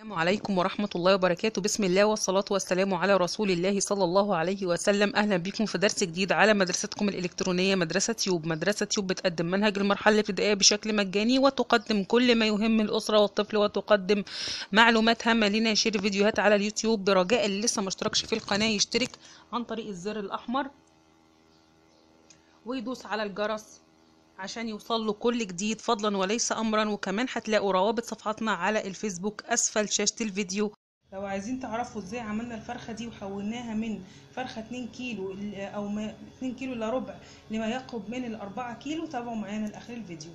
السلام عليكم ورحمة الله وبركاته. بسم الله والصلاة والسلام على رسول الله صلى الله عليه وسلم. أهلا بكم في درس جديد على مدرستكم الإلكترونية مدرسة يوب. مدرسة يوب بتقدم منهج المرحلة الابتدائية بشكل مجاني وتقدم كل ما يهم الأسرة والطفل وتقدم معلومات هامة. لنا يشير فيديوهات على اليوتيوب برجاء. اللي لسه مشتركش في القناة يشترك عن طريق الزر الأحمر ويدوس على الجرس. عشان يوصل له كل جديد فضلا وليس امرا وكمان هتلاقوا روابط صفحاتنا على الفيسبوك أسفل شاشة الفيديو. لو عايزين تعرفوا إزاي عملنا الفرخة دي وحولناها من فرخة 2 كيلو أو ما 2 كيلو الا ربع لما يقرب من الأربعة كيلو تابعوا معانا لآخر الفيديو.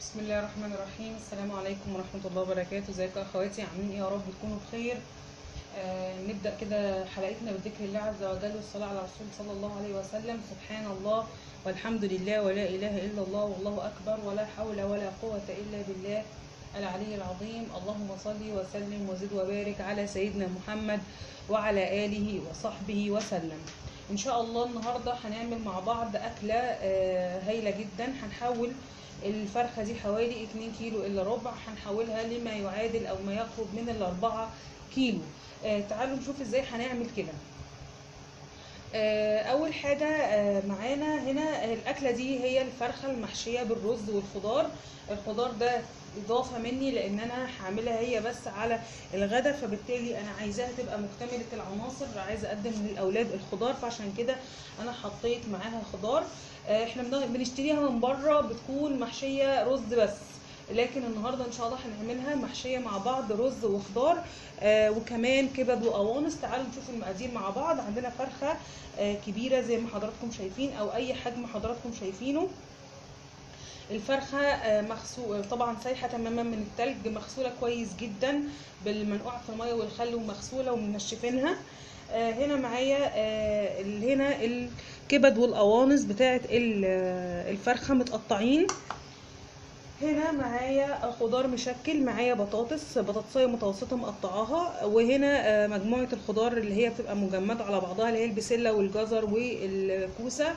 بسم الله الرحمن الرحيم. السلام عليكم ورحمة الله وبركاته. ازيكم أخواتي؟ عاملين إيه يا رب؟ تكونوا بخير؟ آه نبدأ كده حلقتنا بذكر الله عز وجل والصلاة على الرسول صلى الله عليه وسلم. سبحان الله والحمد لله ولا إله إلا الله والله أكبر ولا حول ولا قوة إلا بالله العلي العظيم. اللهم صل وسلم وزد وبارك على سيدنا محمد وعلى آله وصحبه وسلم. إن شاء الله النهاردة هنعمل مع بعض أكلة آه هايلة جدا. هنحول الفرخة دي حوالي 2 كيلو إلا ربع. هنحولها لما يعادل أو ما يقرب من الأربعة كيلو. تعالوا نشوف إزاي هنعمل كده. آه أول حاجة آه معانا هنا الأكلة دي هي الفرخة المحشية بالرز والخضار. الخضار ده إضافة مني لأن أنا هعملها هي بس على الغدا فبالتالي أنا عايزاها تبقى مكتملة العناصر. عايزة أقدم للأولاد الخضار فعشان كده أنا حطيت معاها خضار. إحنا بنشتريها من بره بتكون محشية رز بس. لكن النهارده إن شاء الله هنعملها محشية مع بعض رز وخضار آه وكمان كبد وقوانص. تعالوا نشوف المقادير مع بعض. عندنا فرخة آه كبيرة زي ما حضراتكم شايفين أو أي حجم حضراتكم شايفينه. الفرخة آه مغسول طبعا سايحة تماما من التلج مغسولة كويس جدا بالمنقوع في المية والخل ومغسولة ومنشفينها. هنا معايا هنا الكبد والقوانص بتاعة الفرخة متقطعين. هنا معايا خضار مشكل معايا بطاطس بطاطسية متوسطة مقطعاها وهنا مجموعة الخضار اللي هي بتبقى مجمدة على بعضها اللي هي البسلة والجزر والكوسة.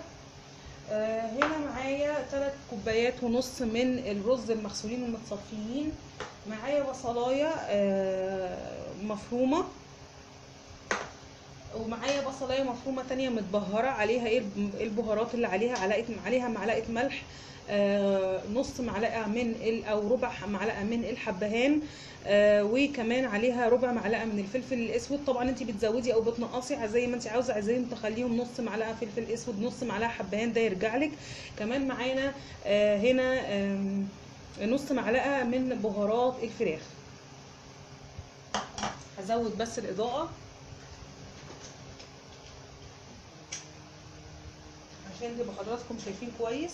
هنا معايا ثلاث كوبايات ونص من الرز المغسولين المتصفيين معايا بصلاية مفرومة. ومعايا بصلايه مفرومة تانية متبهرة عليها إيه البهارات اللي عليها؟ علقة عليها معلقة ملح آه نص معلقة من أو ربع معلقة من الحبهان آه وكمان عليها ربع معلقة من الفلفل الأسود. طبعا انت بتزودي أو بتنقصي زي ما انت عاوزة عايزين تخليهم نص معلقة فلفل أسود نص معلقة حبهان ده يرجع لك. كمان معانا آه هنا نص معلقة من بهارات الفراخ. هزود بس الإضاءة. عشان تبقى حضراتكم شايفين كويس.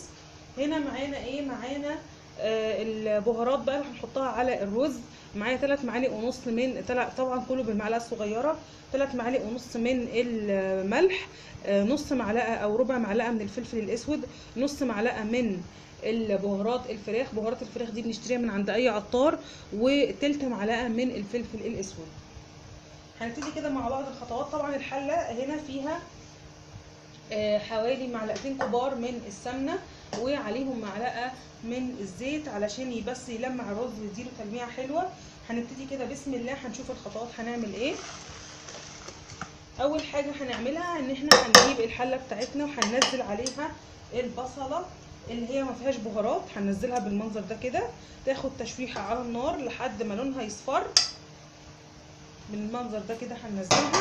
هنا معانا إيه؟ معانا آه البهارات بقى اللي هنحطها على الرز. معايا ثلاث معالق ونص من طبعا كله بالمعلقة الصغيرة. ثلاث معالق ونص من الملح آه نص معلقة أو ربع معلقة من الفلفل الأسود نص معلقة من البهارات الفراخ. بهارات الفراخ دي بنشتريها من عند أي عطار. وتلت معلقة من الفلفل الأسود. هنبتدي كده مع بعض الخطوات. طبعا الحلة هنا فيها حوالي معلقتين كبار من السمنة وعليهم معلقة من الزيت علشان بس يلمع الرز ويديله تلميعة حلوة. هنبتدي كده بسم الله هنشوف الخطوات هنعمل إيه. أول حاجة هنعملها إن إحنا هنجيب الحلة بتاعتنا وهننزل عليها البصلة اللي هي ما فيهاش بهارات. هننزلها بالمنظر ده كده. تاخد تشويحة على النار لحد ما لونها يصفر. بالمنظر ده كده هننزلها.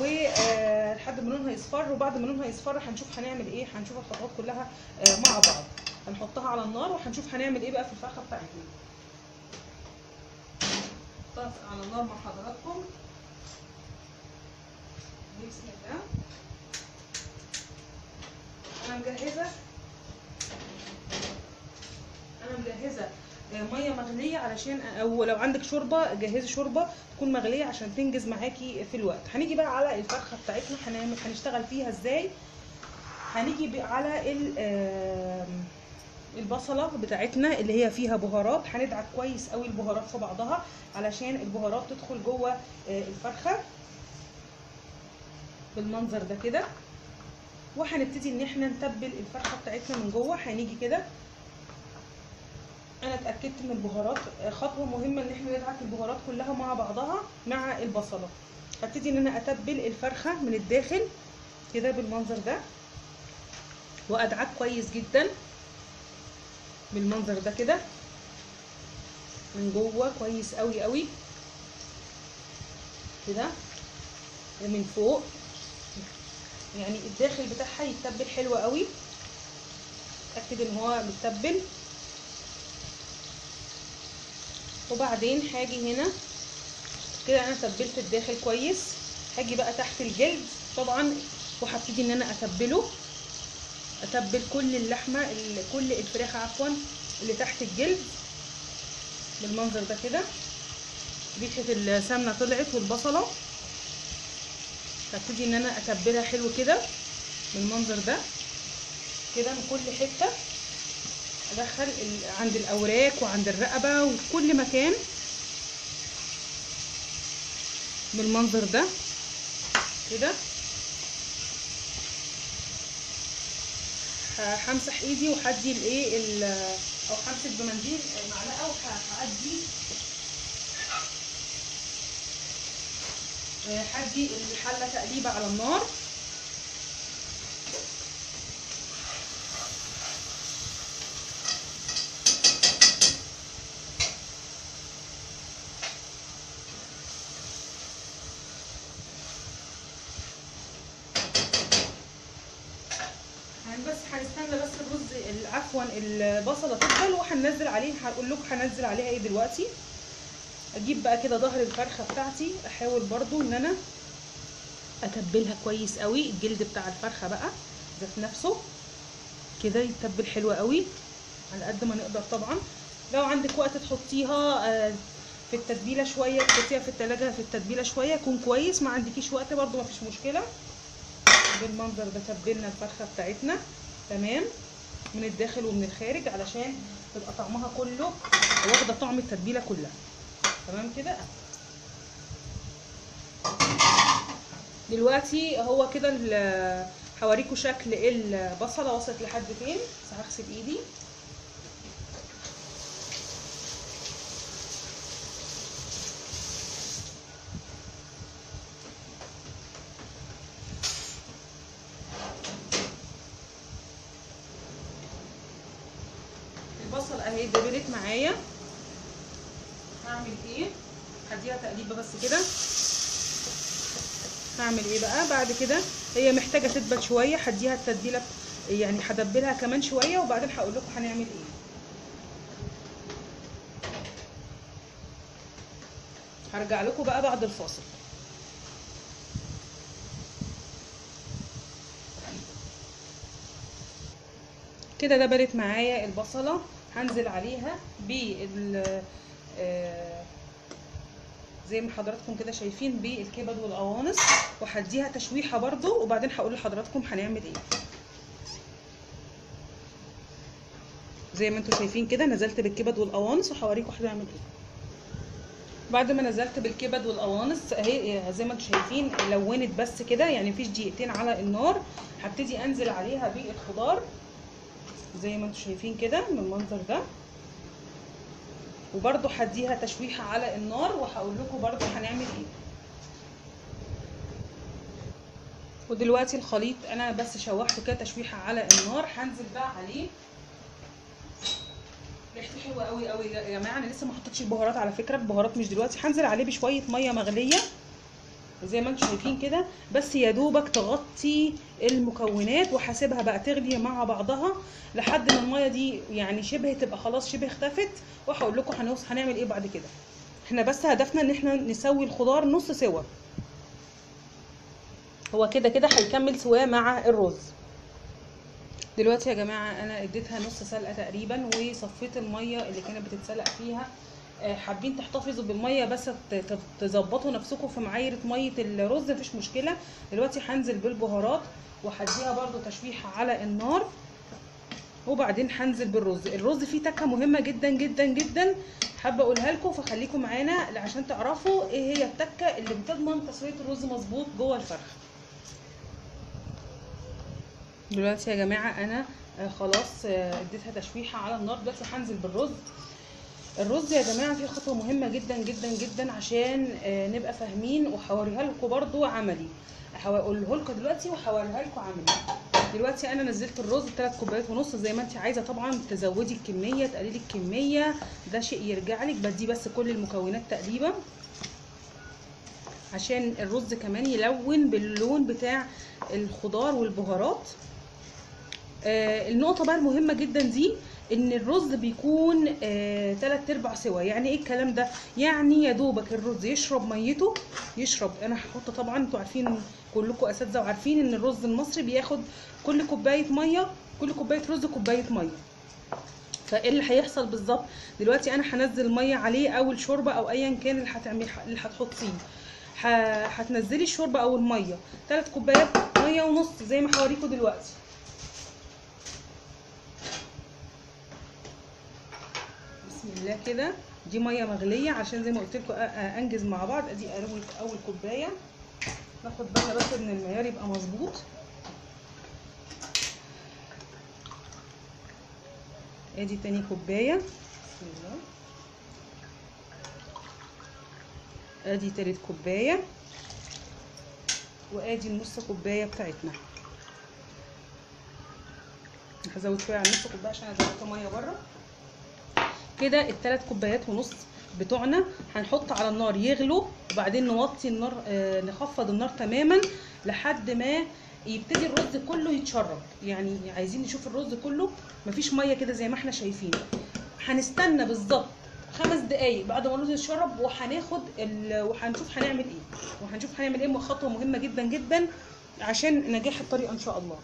ولحد ما لونها يصفر وبعد ما لونها يصفر هنشوف هنعمل إيه. هنشوف الخطوات كلها مع بعض. هنحطها على النار وهنشوف هنعمل إيه بقى في الفرخه بتاعتنا. طرف على النار مع حضراتكم. بسم الله. أنا مجهزة. أنا مجهزة. مية مغلية علشان أو لو عندك شوربة جهزي شوربة تكون مغلية عشان تنجز معاكي في الوقت. هنيجي بقى على الفرخة بتاعتنا. هنشتغل فيها إزاي؟ هنيجي على البصلة بتاعتنا اللي هي فيها بهارات. هندعك كويس قوي البهارات في بعضها علشان البهارات تدخل جوه الفرخة بالمنظر ده كده. وهنبتدي إن إحنا نتبل الفرخة بتاعتنا من جوه. هنيجي كده أنا اتأكدت من البهارات. خطوة مهمة إن إحنا ندعك البهارات كلها مع بعضها مع البصلة. هبتدي إن أنا أتبل الفرخة من الداخل كده بالمنظر ده وأدعك كويس جدا بالمنظر ده كده. من جوه كويس قوي قوي كده. ومن فوق. يعني الداخل بتاعها يتبل حلو قوي أتأكد إن هو متبل. وبعدين هاجي هنا. كده أنا تبلت الداخل كويس. هاجي بقى تحت الجلد طبعا وهبتدي إن أنا أتبله. أتبل كل اللحمة ال- كل الفراخ عفوا اللي تحت الجلد بالمنظر ده كده. ريحة السمنة طلعت والبصلة. هبتدي إن أنا أتبلها حلو كده بالمنظر ده. كده من كل حتة. ادخل عند الأوراق وعند الرقبة وفي كل مكان بالمنظر ده. كده. همسح إيدي وهدي الإيه ال- أو همسك بمنديل معلقة وهدي هدي الحلة تقليبة على النار يعني بس هنستنى بس الرز ال- عفوا البصلة تدخل وهننزل عليه هقول لكم هنزل عليها إيه دلوقتي؟ أجيب بقى كده ظهر الفرخة بتاعتي أحاول برضو إن أنا أتبلها كويس قوي الجلد بتاع الفرخة بقى ذات نفسه كده يتبل حلو قوي على قد ما نقدر طبعا. لو عندك وقت تحطيها آه، في التتبيلة شوية تحطيها في التلاجة في التتبيلة شوية يكون كويس ما عندكيش وقت برضو ما فيش مشكلة. بالمنظر ده تبلنا الفرخة بتاعتنا. تمام؟ من الداخل ومن الخارج علشان تبقى طعمها كله واخدة طعم التتبيلة كلها. تمام كده؟ دلوقتي هو كده هوريكم شكل البصلة وصلت لحد فين؟ هغسل ايدي البصل اهي دبلت معايا هعمل إيه؟ هديها تقليبة بس كده. هعمل إيه بقى؟ بعد كده هي محتاجة تدبل شوية هديها التتبيلة يعني هدبلها كمان شوية وبعدين هقول لكم هنعمل إيه. هرجع لكم بقى بعد الفاصل. كده دبلت معايا البصلة. هنزل عليها بال زي ما حضراتكم كده شايفين بالكبد والقوانص وهديها تشويحة برضو وبعدين هقول لحضراتكم هنعمل إيه. زي ما أنتم شايفين كده نزلت بالكبد والقوانص وهوريكم هنعمل إيه. بعد ما نزلت بالكبد والقوانص اهي زي ما أنتم شايفين لونت بس كده يعني مفيش دقيقتين على النار. هبتدي انزل عليها بالخضار زي ما أنتم شايفين كده من المنظر ده. وبرده هديها تشويحة على النار وهقول لكم برده هنعمل إيه. ودلوقتي الخليط أنا بس شوحته كده تشويحة على النار. هنزل بقى عليه. ريحته حلوة قوي قوي يا جماعة أنا لسه ما حطيتش البهارات على فكرة. البهارات مش دلوقتي. هنزل عليه بشوية مية مغلية. زي ما أنتم شايفين كده بس يا دوبك تغطي المكونات وهسيبها بقى تغلي مع بعضها لحد ما المية دي يعني شبه تبقى خلاص شبه اختفت. وهقول لكم هنوص هنعمل إيه بعد كده. إحنا بس هدفنا ان إحنا نسوي الخضار نص سوا. هو كده كده هيكمل سواه مع الرز. دلوقتي يا جماعة أنا اديتها نص سلقة تقريبا وصفيت المية اللي كانت بتتسلق فيها. حابين تحتفظوا بالمية بس تظبطوا نفسكم في معايرة مية الرز مفيش مشكلة. دلوقتي هنزل بالبهارات وهديها برده تشويحه على النار. وبعدين هنزل بالرز. الرز فيه تكة مهمة جدا جدا جدا. حابة أقولها لكم فخليكم معانا عشان تعرفوا إيه هي التكة اللي بتضمن تسويه الرز مظبوط جوه الفرخة. دلوقتي يا جماعة أنا آه، خلاص آه، اديتها تشويحة على النار. دلوقتي هنزل بالرز. الرز يا جماعة فيه خطوة مهمة جدا جدا جدا عشان آه، نبقى فاهمين وهوريها لكم برضو عملي. هقوله لكم دلوقتي وهوريها لكم عملي. دلوقتي أنا نزلت الرز 3 كوبايات ونص زي ما انت عايزة. طبعا تزودي الكمية تقللي الكمية ده شيء يرجع لك. بدي بس كل المكونات تقريبا. عشان الرز كمان يلون باللون بتاع الخضار والبهارات. آه النقطة بقى المهمة جدا دي إن الرز بيكون آه تلات ارباع سوا. يعني إيه الكلام ده؟ يعني يا دوبك الرز يشرب ميته يشرب. أنا هحط طبعا أنتوا عارفين كلكم أساتذة وعارفين إن الرز المصري بياخد كل كوباية مية كل كوباية رز كوباية مية. فإيه اللي هيحصل بالظبط؟ دلوقتي أنا هنزل مية عليه أو الشوربه أو ايا كان اللي هتعمل اللي هتحطيه هتنزلي الشوربة أو الميه ثلاث كوبايات مية ونص زي ما هوريكم دلوقتي. بسم الله كده. دي مية مغلية عشان زي ما قلت لكم أنجز مع بعض. أدي اول أول كوباية. ناخد بالنا بس إن المعيار يبقى مظبوط. أدي تاني كوباية. بسم الله. أدي تالت كوباية. وأدي النص كوباية بتاعتنا. هزود شوية على نص كوباية عشان ازودت مية بره. كده التلات كوبايات ونص بتوعنا هنحط على النار يغلوا وبعدين نوطي النار آه نخفض النار تماما لحد ما يبتدي الرز كله يتشرب. يعني عايزين نشوف الرز كله مفيش مية كده زي ما إحنا شايفين. هنستنى بالظبط خمس دقايق بعد ما الرز يتشرب وهناخد. وهنشوف هنعمل إيه. وهنشوف هنعمل إيه خطوة مهمة جدا جدا عشان نجاح الطريقة إن شاء الله.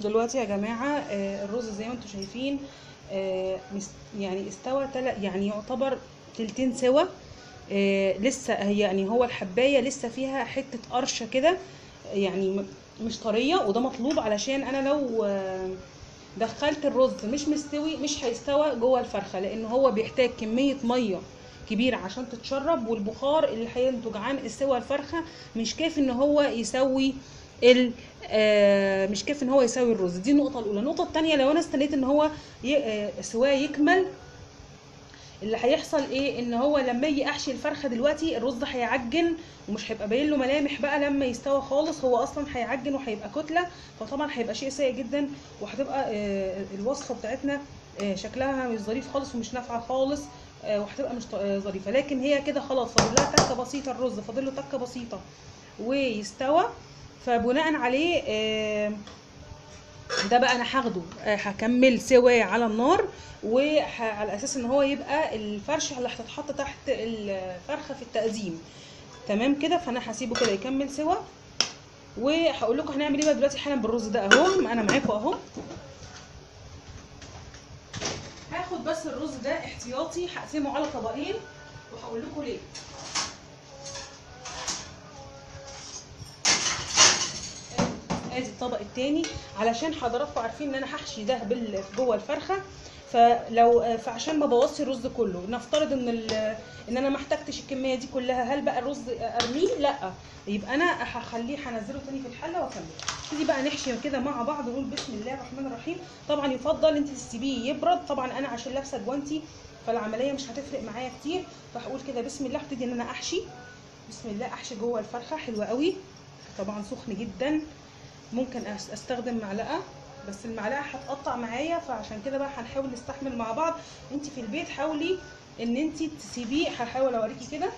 دلوقتي يا جماعة آه، الرز زي ما أنتم شايفين يعني استوى. يعني يعتبر تلتين سوا آه، لسه يعني هو الحباية لسه فيها حتة قرشة كده يعني مش طرية وده مطلوب علشان أنا لو آه، دخلت الرز مش مستوي مش هيستوى جوه الفرخة لأن هو بيحتاج كمية مية كبيرة عشان تتشرب والبخار اللي هينتج عن استوى الفرخة مش كافي إن هو يسوي آه، مش كافي إن هو يسوي الرز. دي النقطة الأولى. النقطة الثانية لو أنا استنيت إن هو آه، سواه يكمل اللي هيحصل إيه؟ إن هو لما يجي أحشي الفرخة دلوقتي الرز هيعجن ومش هيبقى باين له ملامح بقى لما يستوى خالص. هو أصلا هيعجن وهيبقى كتلة فطبعا هيبقى شيء سيء جدا وهتبقى آه، الوصفة بتاعتنا آه، شكلها مش ظريف خالص ومش نافعة خالص آه، وهتبقى مش آه، ظريفة. لكن هي كده خلاص فاضل لها تكة بسيطة الرز. فاضل له تكة بسيطة ويستوى. فبناء عليه آه، ده بقى أنا هاخده آه، هكمل سواه على النار وعلى أساس إن هو يبقى الفرشه اللي هتتحط تحت الفرخة في التقديم. تمام كده؟ فأنا هسيبه كده يكمل سوا. وهقول لكم هنعمل إيه بقى دلوقتي حالا بالرز ده أهو. أنا معاكم أهو. هاخد بس الرز ده احتياطي هقسمه على طبقين وهقول لكم ليه. ادي الطبق التاني علشان حضراتكم عارفين إن أنا هحشي ده جوه الفرخة. فلو فعشان ما بوظش الرز كله نفترض إن إن أنا ما احتجتش الكمية دي كلها هل بقى الرز أرميه؟ لأ. يبقى أنا هخليه هنزله تاني في الحلة واكمل نبتدي بقى نحشي كده مع بعض ونقول بسم الله الرحمن الرحيم. طبعا يفضل أنت تسيبيه يبرد. طبعا أنا عشان لابسة جوانتي فالعملية مش هتفرق معايا كتير. فهقول كده بسم الله أبتدي إن أنا أحشي. بسم الله أحشي جوه الفرخة. حلوة قوي. طبعا سخن جدا. ممكن أستخدم معلقة بس المعلقة هتقطع معايا فعشان كده بقى هنحاول نستحمل مع بعض. انت في البيت حاولي إن انت تسيبيه هحاول أوريكي كده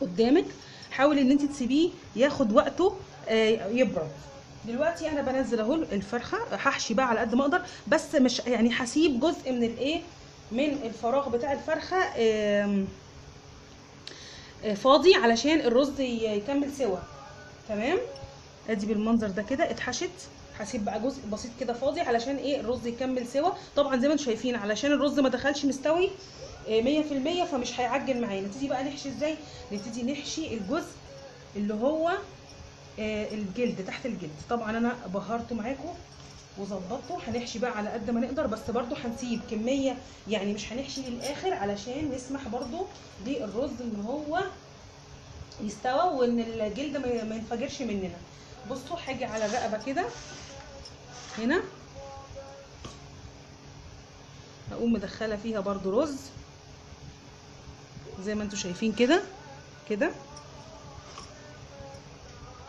قدامك. حاولي إن انت تسيبيه ياخد وقته آه، يبرد. دلوقتي أنا بنزل اهو الفرخة هحشي بقى على قد ما أقدر بس مش يعني هسيب جزء من الإيه؟ من الفراغ بتاع الفرخة آه، فاضي علشان الرز يكمل سوا. تمام؟ ادي بالمنظر ده كده اتحشت هسيب بقى جزء بسيط كده فاضي علشان إيه الرز يكمل سوا. طبعا زي ما أنتم شايفين علشان الرز ما دخلش مستوي آه، 100% فمش هيعجن معايا. نبتدي بقى نحشي إزاي؟ نبتدي نحشي الجزء اللي هو آه، الجلد تحت الجلد. طبعا أنا بهرته معاكم وظبطته. هنحشي بقى على قد ما نقدر بس برضو هنسيب كمية يعني مش هنحشي للآخر علشان نسمح برضو للرز إن هو يستوى وإن الجلد ما ينفجرش مننا. بصوا هاجي على الرقبه كده. هنا. هقوم مدخلة فيها برضو رز. زي ما أنتم شايفين كده. كده.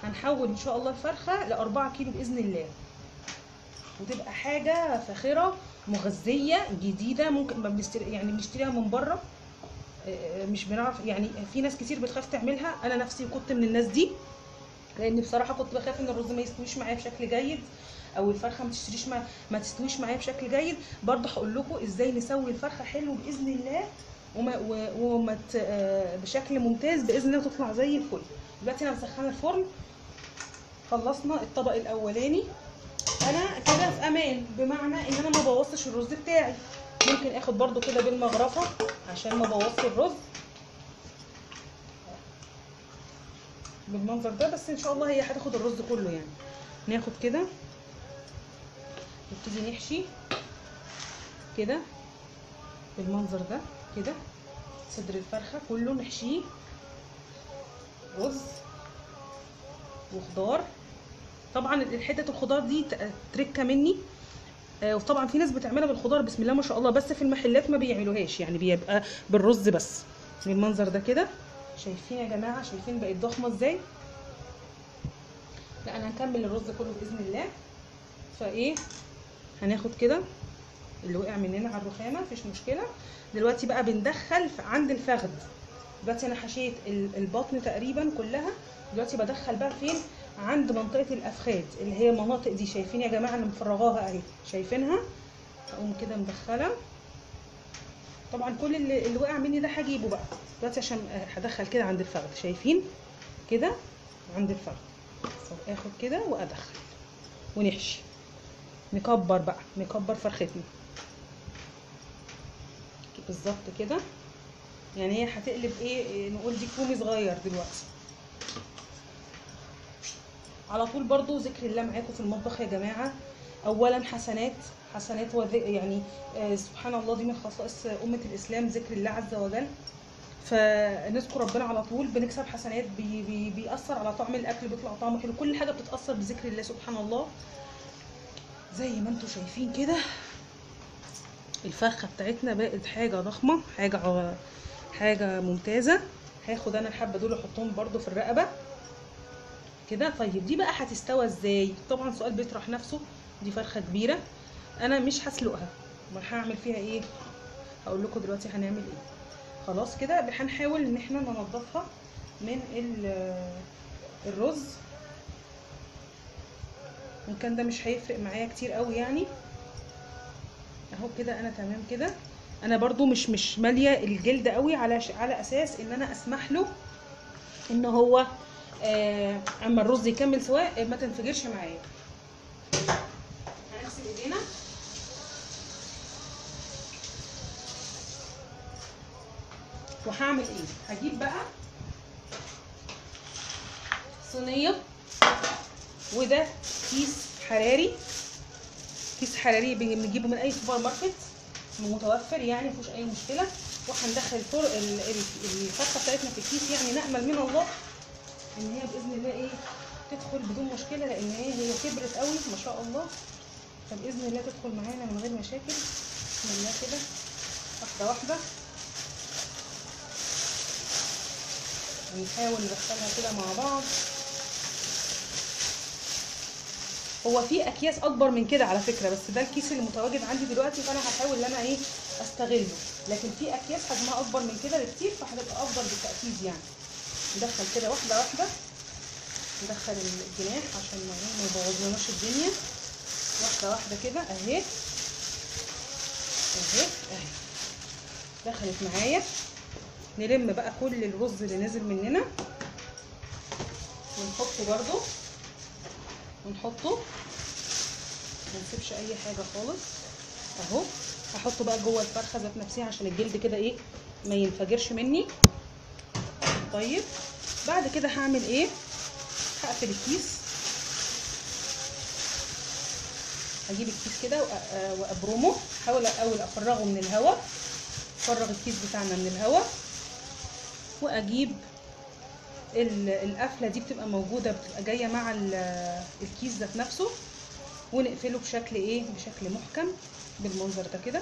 هنحول إن شاء الله الفرخة لأربعة كيلو بإذن الله. وتبقى حاجة فاخرة مغذية جديدة ممكن ما بنشتري يعني بنشتريها من بره. آه، مش بنعرف يعني في ناس كتير بتخاف تعملها. أنا نفسي كنت من الناس دي. لأن بصراحة كنت بخاف إن الرز ما يستويش معايا بشكل جيد أو الفرخة ما تشتريش ما, ما تستويش معايا بشكل جيد. برضه هقول لكم إزاي نسوي الفرخة حلو بإذن الله وما وما آه، بشكل ممتاز بإذن الله تطلع زي الفل. دلوقتي أنا مسخنة الفرن. خلصنا الطبق الأولاني. أنا كده في أمان بمعنى إن أنا ما بوظتش الرز بتاعي. ممكن آخد برضو كده بالمغرفة عشان ما بوظش الرز. بالمنظر ده بس إن شاء الله هي هتاخد الرز كله يعني. ناخد كده نبتدي نحشي كده بالمنظر ده كده صدر الفرخة كله نحشيه. رز وخضار. طبعا الحته الخضار دي تركة مني. آه، وطبعا في ناس بتعملها بالخضار بسم الله ما شاء الله بس في المحلات ما بيعملوهاش يعني بيبقى بالرز بس. بالمنظر ده كده. شايفين يا جماعة شايفين بقت ضخمة إزاي؟ لا أنا هكمل الرز كله بإذن الله. فإيه هناخد كده اللي وقع مننا على الرخامة مفيش مشكلة. دلوقتي بقى بندخل عند الفخذ. دلوقتي أنا حشيت ال- البطن تقريبا كلها. دلوقتي بدخل بقى فين؟ عند منطقة الأفخاذ اللي هي المناطق دي. شايفين يا جماعة أنا مفرغاها أهي. شايفينها؟ اقوم كده مدخلة. طبعا كل اللي, اللي وقع مني ده هجيبه بقى. دلوقتي عشان هدخل كده عند الفخذ شايفين؟ كده عند الفخذ آخد كده وأدخل. ونحشي. نكبر بقى. نكبر فرختنا. بالظبط كده. يعني هي هتقلب إيه؟ إيه، نقول دي كومي صغير دلوقتي. على طول برضو ذكر الله معاكم في المطبخ يا جماعة. اولا حسنات. حسنات. يعني آه سبحان الله دي من خصائص أمة الإسلام ذكر الله عز وجل. فنذكر ربنا على طول بنكسب حسنات بي بي بيأثر على طعم الأكل بيطلع طعمه حلو. كل حاجة بتتأثر بذكر الله سبحان الله. زي ما أنتم شايفين كده الفرخة بتاعتنا بقت حاجة ضخمة حاجة حاجة ممتازة. هاخد أنا الحبة دول احطهم برضو في الرقبة. كده؟ طيب دي بقى هتستوى إزاي؟ طبعا سؤال بيطرح نفسه. دي فرخة كبيرة. أنا مش هسلقها. امال هعمل فيها إيه؟ هقول لكم دلوقتي هنعمل إيه. خلاص كده هنحاول إن إحنا ننضفها من ال- الرز. وان كان ده مش هيفرق معايا كتير قوي يعني. أهو كده أنا تمام كده. أنا برضو مش مش مالية الجلد قوي على على أساس إن أنا أسمح له إن هو آه أما الرز يكمل سواء ما تنفجرش معايا. وهعمل إيه؟ هجيب بقى صينية وده كيس حراري. كيس حراري بنجيبه من أي سوبر ماركت متوفر يعني مفيهوش أي مشكلة. وهندخل الفر- ال- ال- الفرخه بتاعتنا في الكيس يعني نأمل من الله إن هي بإذن الله إيه تدخل بدون مشكلة لأن إيه هي كبرت قوي ما شاء الله. فبإذن الله تدخل معانا من غير مشاكل. بسم الله كده واحدة واحدة. ونحاول ندخلها كده مع بعض. هو في أكياس أكبر من كده على فكرة بس ده الكيس اللي متواجد عندي دلوقتي فأنا هحاول إن أنا إيه أستغله. لكن في أكياس حجمها أكبر من كده بكتير فهتبقى أفضل بالتأكيد يعني. ندخل كده واحدة واحدة. ندخل الجناح عشان ما إيه، يبوظلناش الدنيا. واحدة واحدة كده أهي. أهي أهي. دخلت معايا. نلم بقى كل الرز اللي نازل مننا. ونحطه برضو. ونحطه. ما نسيبش أي حاجة خالص. أهو. هحطه بقى جوه الفرخة ذات نفسها عشان الجلد كده إيه ما ينفجرش مني. طيب. بعد كده هعمل إيه؟ هقفل الكيس. هجيب الكيس كده وأبرمه. احاول أول أفرغه من الهواء. أفرغ الكيس بتاعنا من الهواء. وأجيب القفلة دي بتبقى موجودة بتبقى جاية مع الكيس ده نفسه ونقفله بشكل إيه؟ بشكل محكم بالمنظر ده كده.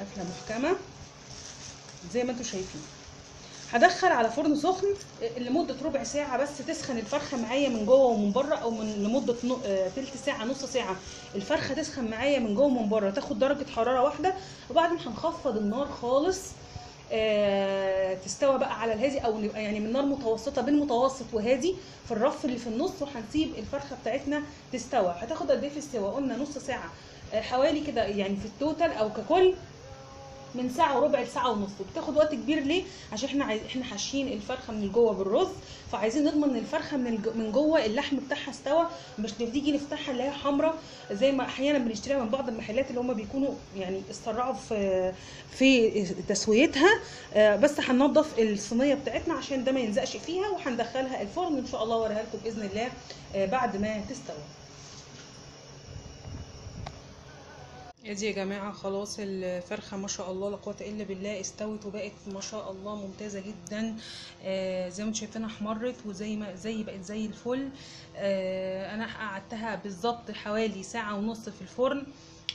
قفلة محكمة زي ما أنتم شايفين. هدخل على فرن سخن لمدة ربع ساعة بس تسخن الفرخة معايا من جوه ومن بره أو من لمدة. آه، تلت ساعة نص ساعة. الفرخة تسخن معايا من جوه ومن بره. تاخد درجة حرارة واحدة وبعدين هنخفض النار خالص آه، تستوى بقى على الهادي أو يعني من نار متوسطة بين متوسط وهادي في الرف اللي في النص وهنسيب الفرخة بتاعتنا تستوى. هتاخد قد إيه في السوا قلنا نص ساعة. آه، حوالي كده يعني في التوتال أو ككل من ساعة وربع لساعة ونص. بتاخد وقت كبير ليه؟ عشان إحنا عايز إحنا حاشين الفرخة من جوه بالرز فعايزين نضمن إن الفرخة من الج... من جوه اللحم بتاعها استوى مش بتيجي نفتحها اللي هي حمراء زي ما أحيانا بنشتريها من بعض المحلات اللي هم بيكونوا يعني استرعوا في في تسويتها. آه، بس هننضف الصينية بتاعتنا عشان ده ما يلزقش فيها وهندخلها الفرن إن شاء الله اوريها لكم بإذن الله آه، بعد ما تستوي ادي يا جماعة خلاص الفرخة ما شاء الله لا قوة إلا بالله استوت وبقت ما شاء الله ممتازة جدا. آه زي ما أنتم شايفينها احمرت وزي ما زي بقت زي الفل. آه أنا قعدتها بالظبط حوالي ساعة ونص في الفرن.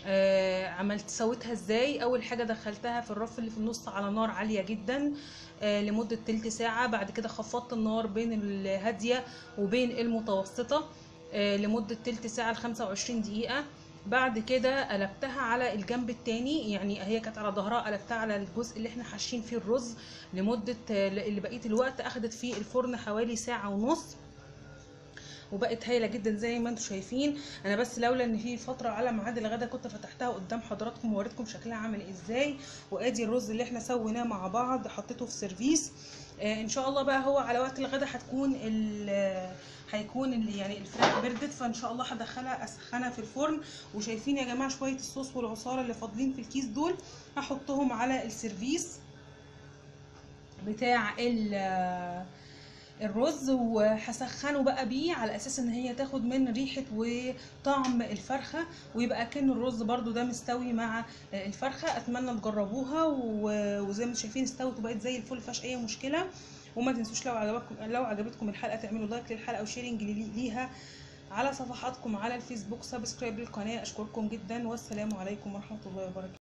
آه عملت سويتها إزاي؟ أول حاجة دخلتها في الرف اللي في النص على نار عالية جدا. آه لمدة تلت ساعة. بعد كده خفضت النار بين الهادية وبين المتوسطة. آه لمدة تلت ساعة ل 25 دقيقة. بعد كده قلبتها على الجنب التاني يعني هي كانت على ظهرها قلبتها على الجزء اللي إحنا حاشين فيه الرز لمدة اللي بقية الوقت أخدت فيه الفرن حوالي ساعة ونص. وبقت هايلة جدا زي ما أنتم شايفين. أنا بس لولا إن في فترة على ميعاد الغدا كنت فتحتها قدام حضراتكم ووريتكم شكلها عامل إزاي. وآدي الرز اللي إحنا سويناه مع بعض حطيته في سيرفيس. آه إن شاء الله بقى هو على وقت الغدا هتكون هيكون ال- يعني الفراخ بردت. فإن شاء الله هدخلها أسخنها في الفرن. وشايفين يا جماعة شوية الصوص والعصارة اللي فاضلين في الكيس دول هحطهم على السيرفيس بتاع ال- الرز وهسخنه بقى بيه على أساس إن هي تاخد من ريحة وطعم الفرخة ويبقى كأن الرز برضو ده مستوي مع الفرخة. أتمنى تجربوها وزي ما أنتم شايفين استوت وبقت زي الفل مفيهاش أي مشكلة. وما تنسوش لو عجبتكم لو عجبتكم الحلقة تعملوا like للحلقة و sharing لي- ليها على صفحاتكم على الفيسبوك. subscribe للقناة. أشكركم جدا. والسلام عليكم ورحمة الله وبركاته.